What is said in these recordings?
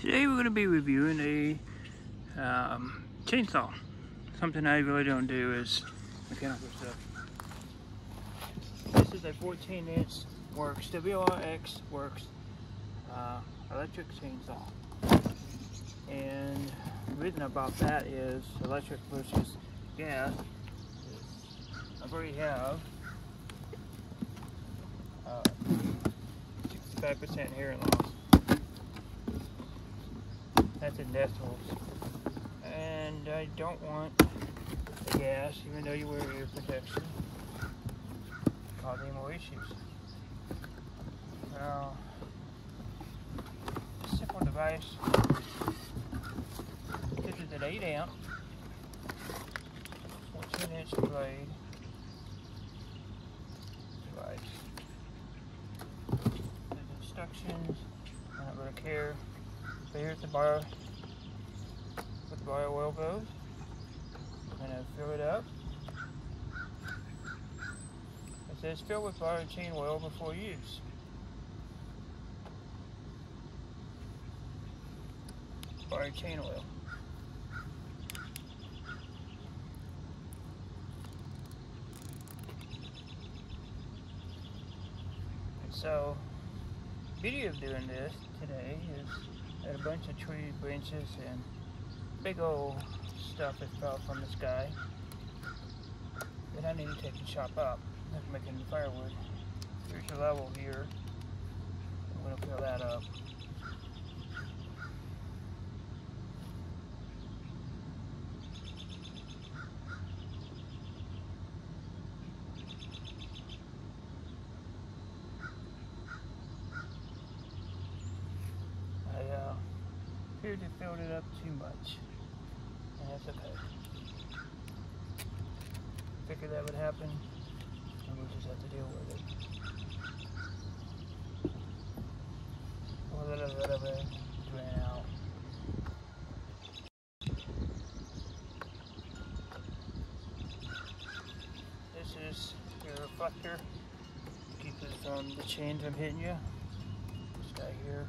Today we're going to be reviewing a um, chainsaw. Something I really don't do is mechanical stuff. This is a 14 inch Worx WRX Worx uh, electric chainsaw. And the reason about that is electric versus gas. I already have uh, 65% hearing loss. That's in decibels. And I don't want the gas, even though you wear ear protection, causing more issues. Now, simple device. This is an 8 amp, 14 inch blade instructions, I don't really care. So here's the bar, bar oil goes. I'm gonna fill it up. It says fill with chain oil before use. Chain oil. And so, beauty of doing this today is that a bunch of tree branches and big old stuff that fell from the sky that I need to take and chop up. I'm making firewood. Here's your level here. I'm gonna fill that up. I uh, appeared to filled it up too much. And that's okay. Figured that would happen, and we'll just have to deal with it. A little bit of it out. This is your reflector. Keep it from um, the chain from hitting you. This guy here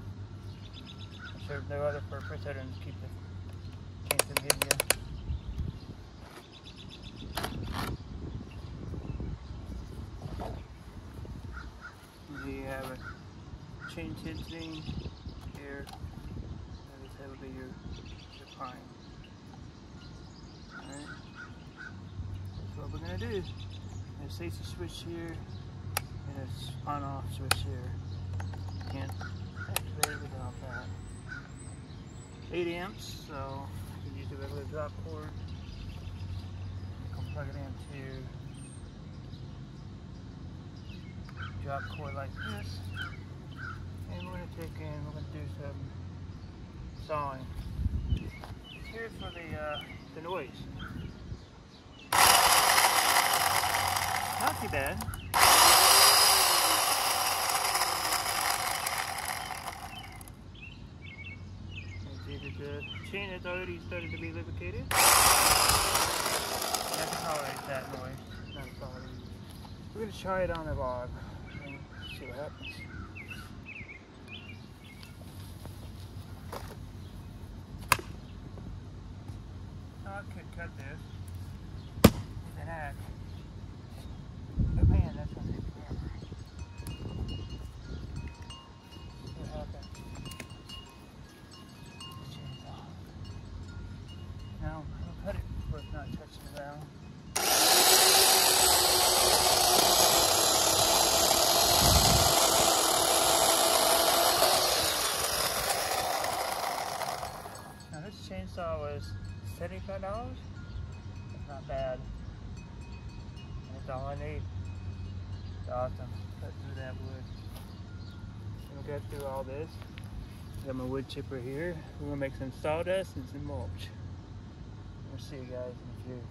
serve no other purpose other than to keep the from hitting you. You have a chain tensioning here. That would be your, pine. Alright. That's what we're gonna do. There's a safety switch here and a on off switch here. Can't activate it without that. 8 amps, so you can use the regular drop cord. Can plug it into drop cord like this. And we're gonna take in, we're gonna do some sawing. Here's for the uh, the noise. Not too bad. You see that the chain has already started to be lubricated. I can tolerate that noise. Not a. We're gonna try it on the log and see what happens. I could cut this with an axe. But man, that's gonna take forever. See what happens. Chainsaw. Now, I'll cut it before it's not touching the ground. Now this chainsaw was $75. That's not bad. And it's all I need. It's awesome. Cut through that wood. We'll get through all this. Got my wood chipper here. We're gonna make some sawdust and some mulch. We'll see you guys in a few.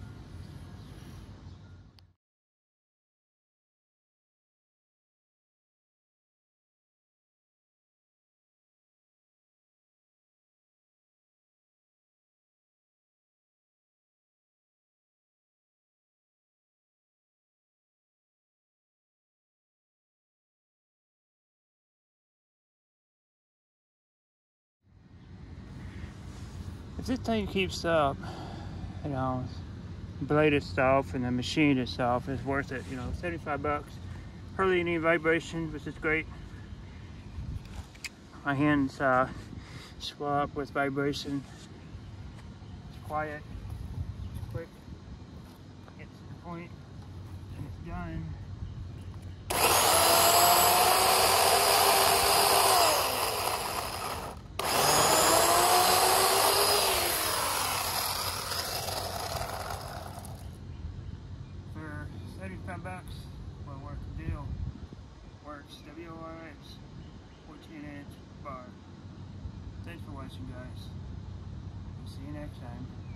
If this thing keeps up, you know, blade itself and the machine itself is worth it. You know, 75 bucks. Hardly any vibration, which is great. My hands uh, swap with vibration. It's quiet, it's quick, it's the point, and it's done. For 75 bucks, well worth the deal. Worx WRX 14 inch bar. Thanks for watching guys. See you next time.